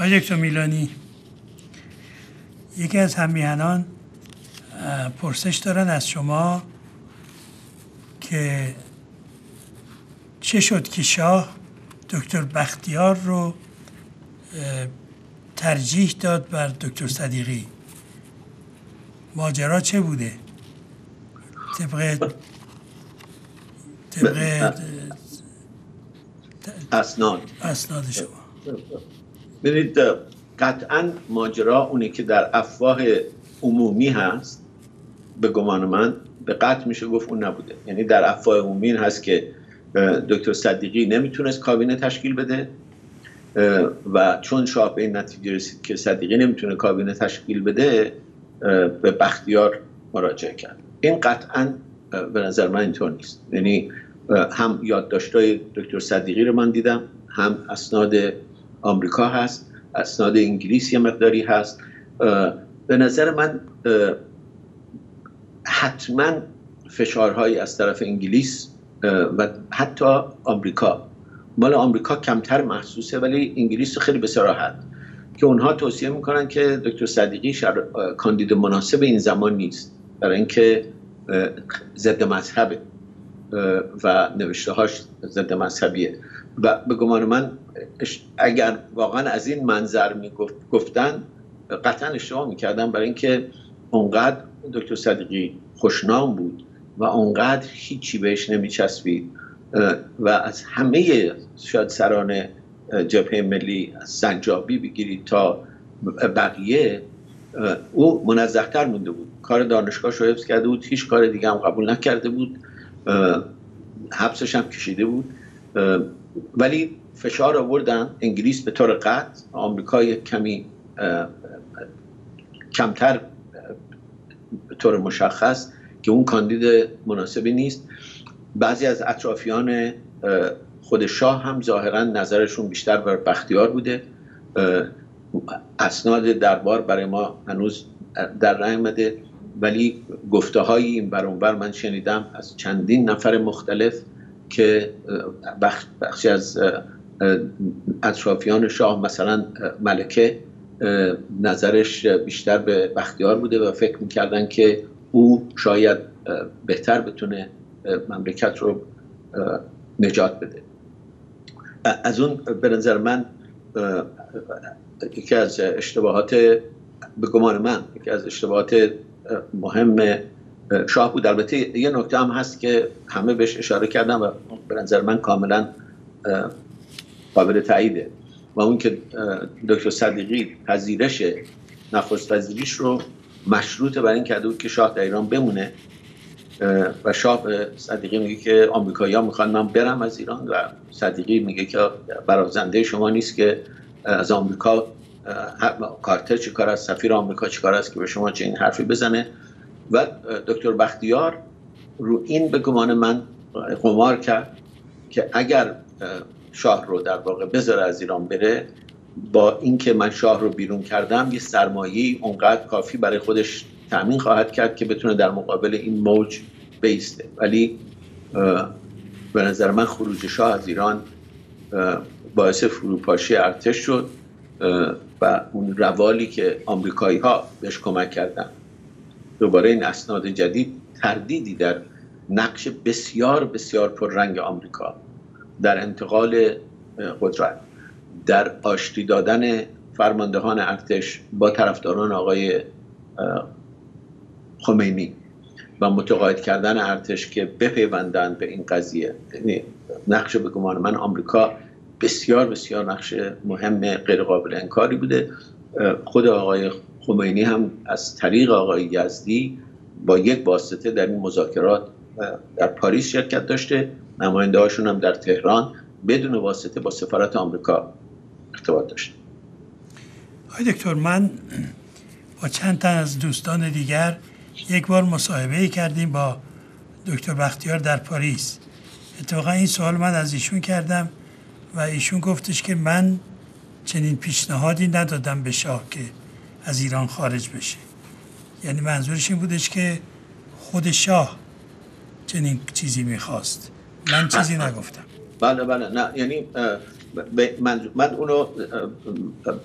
آقای دکتر میلانی یکی از همیهنان پرسش دارن از شما که چه شد که شاه دکتر بختیار رو ترجیح داد بر دکتر صدیقی. ماجرا چه بوده؟ طبق طبق اسناد. اسناد شما. ببینید قطعا ماجرا اونه که در افواه عمومی هست به گمان من به قطع میشه گفت اون نبوده. یعنی در افواه عمومی هست که دکتر صدیقی نمی‌تونست کابینه تشکیل بده و چون شاه به این نتیجه رسید که صدیقی نمی‌تونه کابینه تشکیل بده به بختیار مراجعه کرد. این قطعا به نظر من اینطور نیست. یعنی هم یادداشت‌های دکتر صدیقی رو من دیدم هم اسناد آمریکا هست اسناد انگلیسی مقداری هست. به نظر من حتما فشارهایی از طرف انگلیس و حتی آمریکا. مال آمریکا کمتر محسوسه ولی انگلیس خیلی راحت. که اونها توصیه می‌کنن که دکتر صدیقی شر... کاندید مناسب این زمان نیست. برای اینکه ضد مذهبه. و نوشته هاش ضد مذهبیه. و به گمان من اگر واقعا از این منظر می‌گفتن قطعا اشتباه می‌کردن برای اینکه اونقدر دکتر صدیقی خوشنام بود و اونقدر هیچی بهش نمیچسبید و از همه شاید سران جبهه ملی از سنجابی بگیرید تا بقیه او منزهتر مونده بود. کار دانشگاه رو حفظ کرده بود هیچ کار دیگه هم قبول نکرده بود حبسش هم کشیده بود ولی فشار آوردن انگلیس به طور قطع آمریکا کمی کمتر به طور مشخص که اون کاندید مناسبی نیست. بعضی از اطرافیان خود شاه هم ظاهرا نظرشون بیشتر بر بختیار بوده. اسناد دربار برای ما هنوز در نیامده ولی گفته های این بر من شنیدم از چندین نفر مختلف که بخشی از اطرافیان شاه مثلا ملکه نظرش بیشتر به بختیار بوده و فکر می‌کردن که او شاید بهتر بتونه مملکت رو نجات بده. از اون به نظر من یکی از اشتباهات به گمان من یکی از اشتباهات مهم شاه بود. البته یه نکته هم هست که همه بهش اشاره کردم و به نظر من کاملا قابل تاییده و اون که دکتر صدیقی پذیرش نخست وزیریش رو مشروط بر این کرده بود که شاه در ایران بمونه و شاه صدیقی میگه که آمریکایی ها می‌خوان من برم از ایران و صدیقی میگه که برازنده شما نیست که از آمریکا کارتر چی کار است سفیر آمریکا چی کار است که به شما چه این حرفی بزنه. و دکتر بختیار رو این به گمان من قمار کرد که اگر شاه رو در واقع بذاره از ایران بره با اینکه من شاه رو بیرون کردم یه سرمایه اونقدر کافی برای خودش تأمین خواهد کرد که بتونه در مقابل این موج بیسته. ولی به نظر من خروج شاه از ایران باعث فروپاشی ارتش شد و اون روالی که آمریکایی ها بهش کمک کردن. دوباره این اسناد جدید تردیدی در نقش بسیار بسیار پررنگ آمریکا. در انتقال قدرت. در آشتی دادن فرماندهان ارتش با طرفداران آقای خمینی و متقاعد کردن ارتش که بپیوندن به این قضیه. یعنی نقش به گمان من آمریکا بسیار بسیار نقش مهم غیر قابل انکاری بوده. خود آقای خمینی هم از طریق آقای یزدی با یک واسطه در این مذاکرات در پاریس شرکت داشته. نماینده هاشون هم در تهران بدون واسطه با سفارت آمریکا ارتباط داشته آقای دکتر من با چند تن از دوستان دیگر یک بار مصاحبه کردیم با دکتر بختیار در پاریس. اتفاقا این سوال من از ایشون کردم و ایشون گفتش که من چنین پیشنهادی ندادم به شاه که از ایران خارج بشه. یعنی منظورش این بودش که خود شاه چنین چیزی می‌خواست. من چیزی نگفتم. بله بله. نه یعنی من, من اونو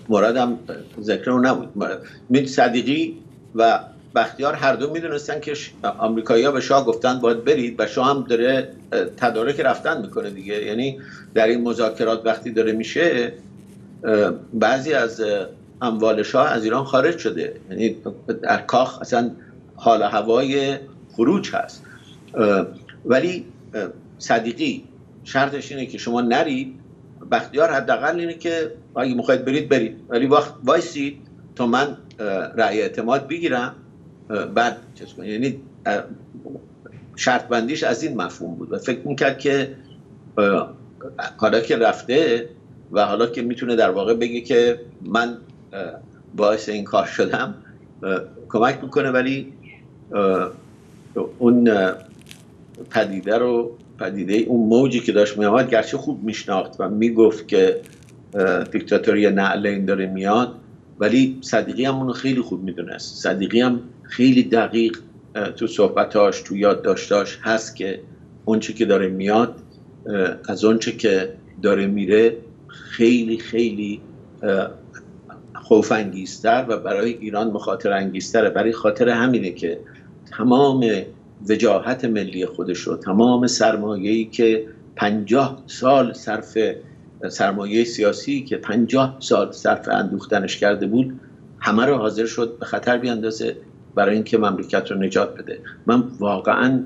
موردم ذکر رو نبود. صدیقی و بختیار هر دو می‌دونستن که آمریکایی‌ها به شاه گفتن باید برید و شاه هم داره تدارک رفتن می‌کنه دیگه. یعنی در این مذاکرات وقتی داره میشه بعضی از اموال شاه از ایران خارج شده. یعنی در کاخ اصلا حال هوای خروج هست. ولی صدیقی. شرطش اینه که شما نرید. بختیار حداقل اینه که اگه می‌خواید برید برید. ولی وقت وایسید تا من رأی اعتماد بگیرم. بعد چیز کنید یعنی شرط بندیش از این مفهوم بود و فکر می‌کرد که حالا که رفته و حالا که می‌تونه در واقع بگه که من باعث این کار شدم کمک می‌کنه. ولی اون پدیده رو پدیده اون موجی که داشت میامد گرچه خوب میشناخت و می‌گفت که دیکتاتوری نعله این داره میاد ولی صدیقی هم اونو خیلی خوب می‌دونست. صدیقی هم خیلی دقیق تو صحبتاش تو یادداشتاش هست که اونچه که داره میاد از اونچه که داره میره خیلی خیلی خوف انگیزتر و برای ایران مخاطر انگیزتره. برای خاطر همینه که تمام وجاهت ملی خودش رو. تمام سرمایه‌ای که پنجاه سال صرف سرمایه سیاسی که پنجاه سال صرف اندوختنش کرده بود همه رو حاضر شد به خطر بیاندازه برای اینکه مملکت رو نجات بده. من واقعا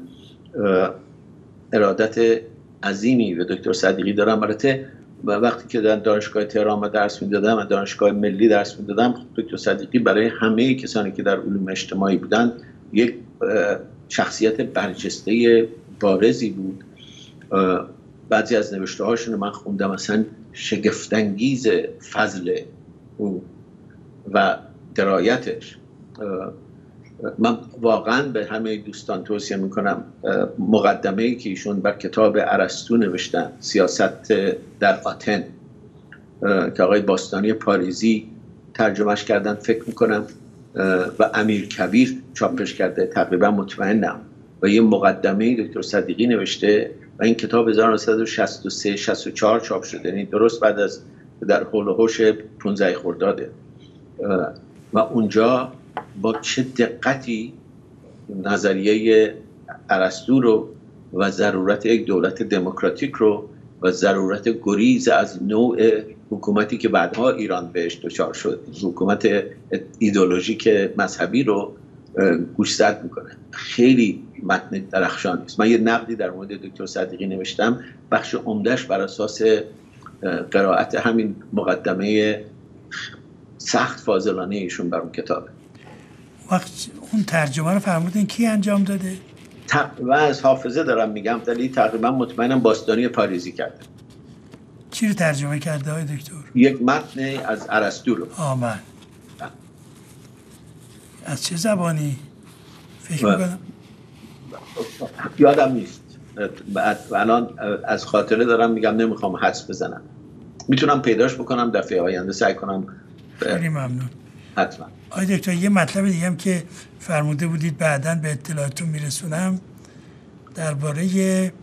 ارادت عظیمی به دکتر صدیقی دارم. البته وقتی که در دانشگاه تهران درس می‌دادم و دانشگاه ملی درس می‌دادم دکتر صدیقی برای همه کسانی که در علوم اجتماعی بودن یک شخصیت برجسته بارزی بود. بعضی از نوشته هاشون من خوندم اصلا شگفتانگیز فضل او و درایتش. من واقعا به همه دوستان توصیه می‌کنم مقدمه ای که ایشون بر کتاب عرستو نوشتن سیاست در آتن که آقای باستانی پاریزی ترجمهش کردن فکر می‌کنم و امیر کبیر چاپش کرده. تقریبا مطمئنم. و یه مقدمه دکتر صدیقی نوشته و این کتاب 1963 64 چاپ شده. یعنی درست بعد از در حول و حوش 15 خرداده. و اونجا با چه دقتی نظریه ارسطو رو و ضرورت یک دولت دموکراتیک رو و ضرورت گریز از نوع حکومتی که بعدها ایران بهش دچار شد حکومت ایدولوژیک مذهبی رو گوشزد می‌کنه. خیلی متن درخشان است من یه نقدی در مورد دکتر صدیقی نوشتم. بخش عمدهش بر اساس قرائت همین مقدمه سخت فاضلانه ایشون بر اون کتابه. وقت اون ترجمه رو فرمودین کی انجام داده؟ و از حافظه دارم میگم ولی تقریبا مطمئنم باستانی پاریزی کرده. چی رو ترجمه کرده های دکتر؟ یک متن از عرستو رو. آمن از چه زبانی؟ فکر می‌کنم؟ یادم نیست. الان از خاطره دارم میگم نمی‌خوام حدس بزنم. می‌تونم پیداش بکنم دفعه آینده سعی کنم. خیلی ممنون. حتما. آقای دکتر یه مطلب دیگه هم که فرموده بودید بعدا به اطلاعاتتون میرسونم. درباره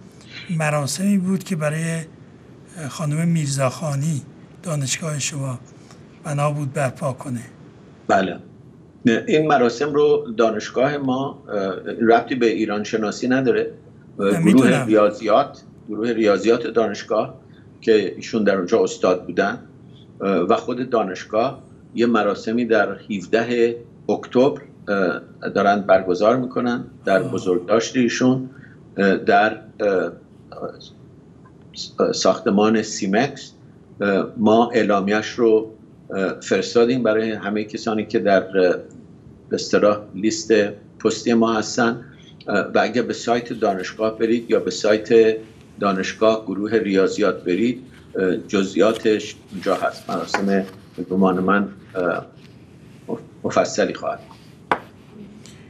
مراسمی بود که برای خانم میرزاخانی دانشگاه شما بنا بود برپا کنه. بله. این مراسم رو دانشگاه ما ربطی به ایران شناسی نداره. گروه ریاضیات گروه ریاضیات دانشگاه که ایشون در اونجا استاد بودن و خود دانشگاه یه مراسمی در 17 اکتبر دارن برگزار می‌کنن در بزرگداشت ایشون در ساختمان سیمکس. ما اعلامیش رو فرستادیم برای همه کسانی که در به لیست پستی ما هستن. و اگر به سایت دانشگاه برید یا به سایت دانشگاه گروه ریاضیات برید جزئیاتش اونجا هست. مراسم به گمان من مفصلی خواهد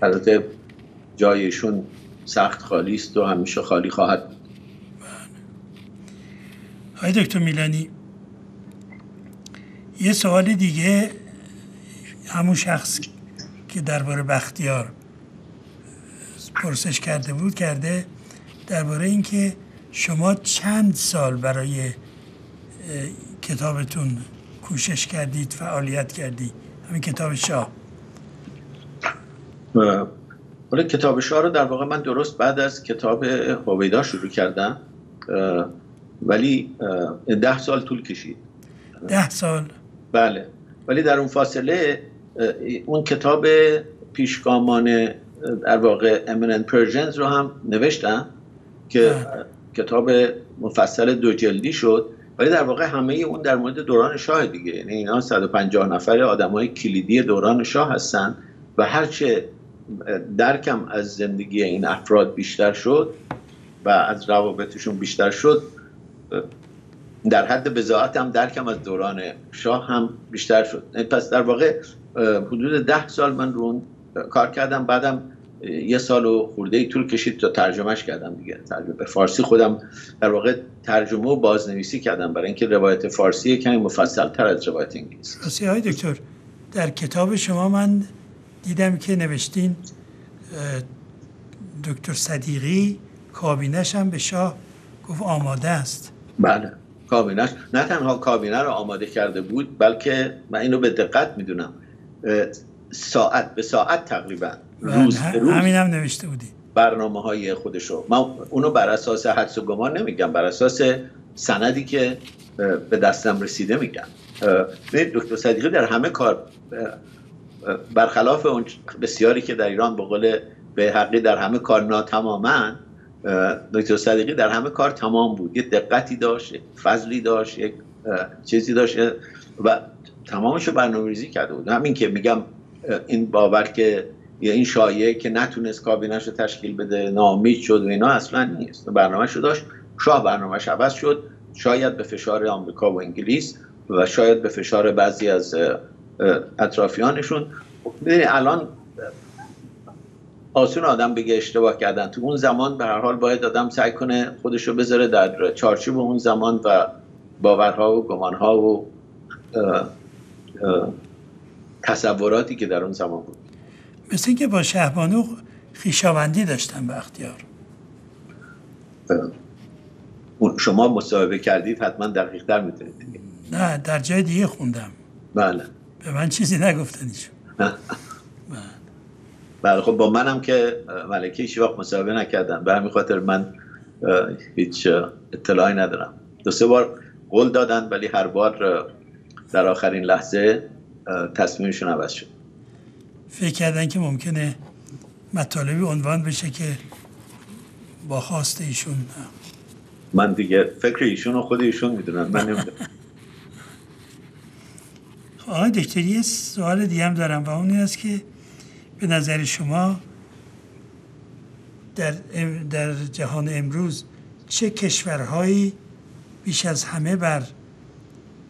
البته جایشون سخت خالی است و همیشه خالی خواهد های دکتر میلانی یه سوال دیگه همون شخص که درباره بختیار پرسش کرده بود کرده درباره اینکه شما چند سال برای کتابتون کوشش کردید فعالیت کردی. همین کتاب شاه. حالا کتاب شاه رو در واقع من درست بعد از کتاب هویدا شروع کردم. ولی ده سال طول کشید. ده سال. بله. ولی در اون فاصله اون کتاب پیشگامان در واقع Eminent Persians رو هم نوشتم که بله. کتاب مفصل دو جلدی شد. ولی در واقع همه اون در مورد دوران شاه دیگه. یعنی اینا 150 نفر های کلیدی دوران شاه هستن و هرچه درکم از زندگی این افراد بیشتر شد و از روابطشون بیشتر شد در حد بزاعت هم درکم از دوران شاه هم بیشتر شد. پس در واقع حدود ده سال من رو کار کردم بعدم یه سال و خورده ای طول کشید تا ترجمهش کردم دیگه. ترجمه به فارسی خودم در واقع ترجمه و بازنویسی کردم برای اینکه روایت فارسی کمی مفصل تر از روایت انگلیسی راستی های دکتر در کتاب شما من دیدم که نوشتین دکتر صدیقی کابینش هم به شاه گفت آماده است. بله کابینش نه تنها کابینه رو آماده کرده بود بلکه من اینو به دقت می‌دونم ساعت به ساعت تقریبا. روز به روز. همین هم نوشته بودی. برنامه های خودشو. من اونو بر اساس حدس و گمان نمیگم بر اساس سندی که به دستم رسیده میگم. دکتر صدیقی در همه کار برخلاف اون بسیاری که در ایران به قول به حقی در همه کار ناتمامن دکتر صدیقی در همه کار تمام بود. یه دقتی داشت فضلی داشت یک چیزی داشت و تمامش رو برنامه ریزی کرده بود. همین که میگم این باور که یا این شایعه که نتونست کابینش رو تشکیل بده نامید شد و اینا اصلا نیست. برنامه رو داشت شاه برنامهش عوض شد. شاید به فشار آمریکا و انگلیس و شاید به فشار بعضی از اطرافیانشون. الان آسون آدم بگه اشتباه کردن. تو اون زمان به هر حال باید آدم سعی کنه خودش رو بذاره در چارچوب اون زمان و باورها و گمانها و تصوراتی که در اون زمان بود. مثل که با شهبانو خیشاوندی داشتن به اختیار. شما مصاحبه کردید حتما دقیق در می‌تونید نه در جای دیگه خوندم. بله. به من چیزی نگفتنیشون بله. خب با منم که ملکه هیچ وقت مصاحبه نکردم. به همین خاطر من هیچ اطلاعی ندارم. دو سه بار قول دادن ولی هر بار در آخرین لحظه تصمیمشون عوض شد. فکر کردن که ممکنه مطالبی عنوان بشه که با خواست ایشون من دیگه فکر ایشون و خود ایشون می‌دونم من نمی‌دونم. آقای دکتر یه سوال دیگه هم دارم و اون است که به نظر شما در, در جهان امروز چه کشورهایی بیش از همه بر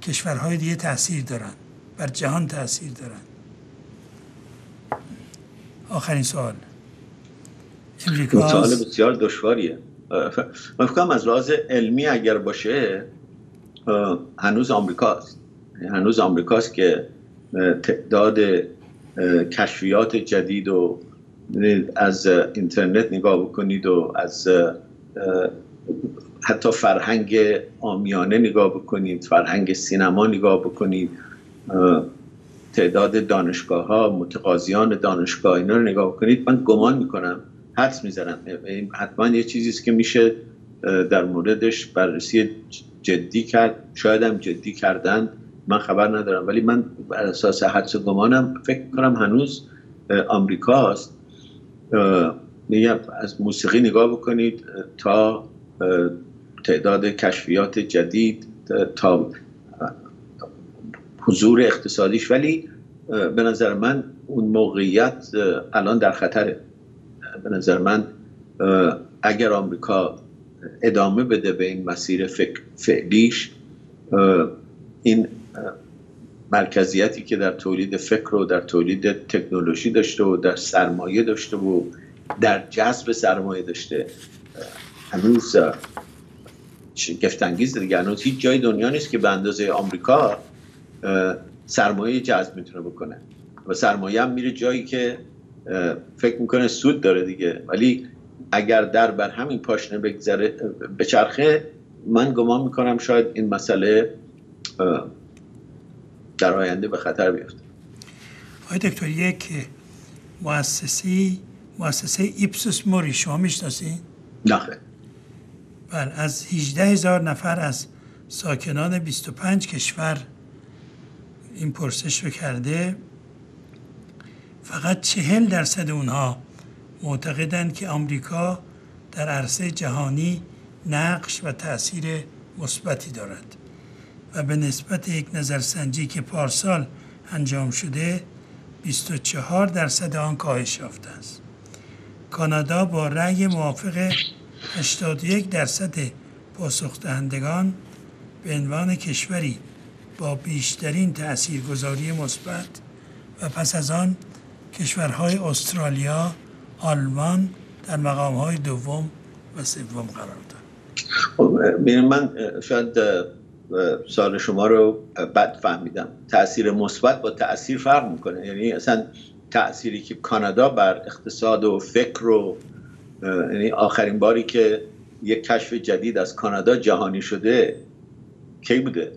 کشورهای دیگه تاثیر دارن بر جهان تاثیر دارن؟ آخرین سوال. امریکا سوال بسیار دشواریه. من فکرم از لحاظ علمی اگر باشه هنوز آمریکاست. هنوز آمریکاست که تعداد کشفیات جدید و از اینترنت نگاه بکنید و از حتی فرهنگ آمیانه نگاه بکنید فرهنگ سینما نگاه بکنید. تعداد دانشگاه ها متقاضیان دانشگاه اینا رو نگاه بکنید من گمان می‌کنم حدس می‌زنم. حتما یه چیزی که میشه در موردش بررسی جدی کرد. شاید هم جدی کردن من خبر ندارم. ولی من بر اساس حدس و گمانم فکر کنم هنوز آمریکاست میگم از موسیقی نگاه بکنید تا تعداد کشفیات جدید تا حضور اقتصادیش ولی به نظر من اون موقعیت الان در خطره. به نظر من اگر آمریکا ادامه بده به این مسیر فعلیش این مرکزیتی که در تولید فکر و در تولید تکنولوژی داشته و در سرمایه داشته و در جذب سرمایه داشته هنوز گفتنگیز دیگه. هنوز هیچ جای دنیا نیست که به اندازه آمریکا سرمایه جذب می‌تونه بکنه. و سرمایه هم میره جایی که فکر می‌کنه سود داره دیگه. ولی اگر در بر همین پاشنه بگذره بچرخه من گمان می‌کنم شاید این مسئله در آینده به خطر بیفته. آقای دکتر یک مؤسسی مؤسسه ایپسوس موری شما می‌شناسید؟ نه. بله از 18 هزار نفر از ساکنان 25 کشور این پرسش رو کرده فقط چهل درصد اونها معتقدند که آمریکا در عرصه جهانی نقش و تاثیر مثبتی دارد و به نسبت یک نظرسنجی که پارسال انجام شده 24 درصد آن کاهش یافته است. کانادا با رأی موافق 81 درصد پاسخ دهندگان به عنوان کشوری با بیشترین تاثیرگذاری مثبت و پس از آن کشورهای استرالیا، آلمان در مقامهای دوم و سوم قرار دارد. خب، من شاید سال شما رو بد فهمیدم. تاثیر مثبت با تاثیر فرق می‌کنه. یعنی اصلا تأثیری که کانادا بر اقتصاد و فکر و یعنی آخرین باری که یک کشف جدید از کانادا جهانی شده کی بوده؟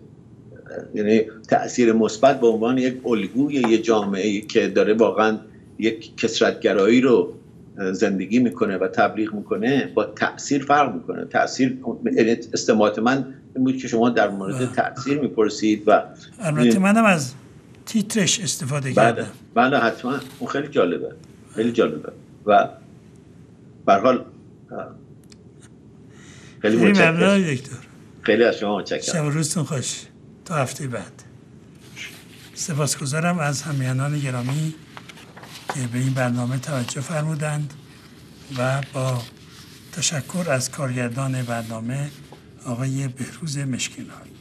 یعنی تاثیر مثبت به عنوان یک الگوی یه جامعه که داره واقعا یک کسرتگرایی رو زندگی می‌کنه و تبلیغ می‌کنه با تاثیر فرق می‌کنه. تاثیر یعنی استماعات من این بود که شما در مورد. تاثیر می‌پرسید و البته منم از تیترش استفاده بله. کردم. بله حتما. اون خیلی جالبه. خیلی جالبه. و حال خیلی ممنون دکتر. خیلی از شما متشکرم. شب روزتون خوش. تا هفته بعد. سپاسگزارم از همیانان گرامی که به این برنامه توجه فرمودند و با تشکر از کارگردان برنامه آقای بهروز مشکینان.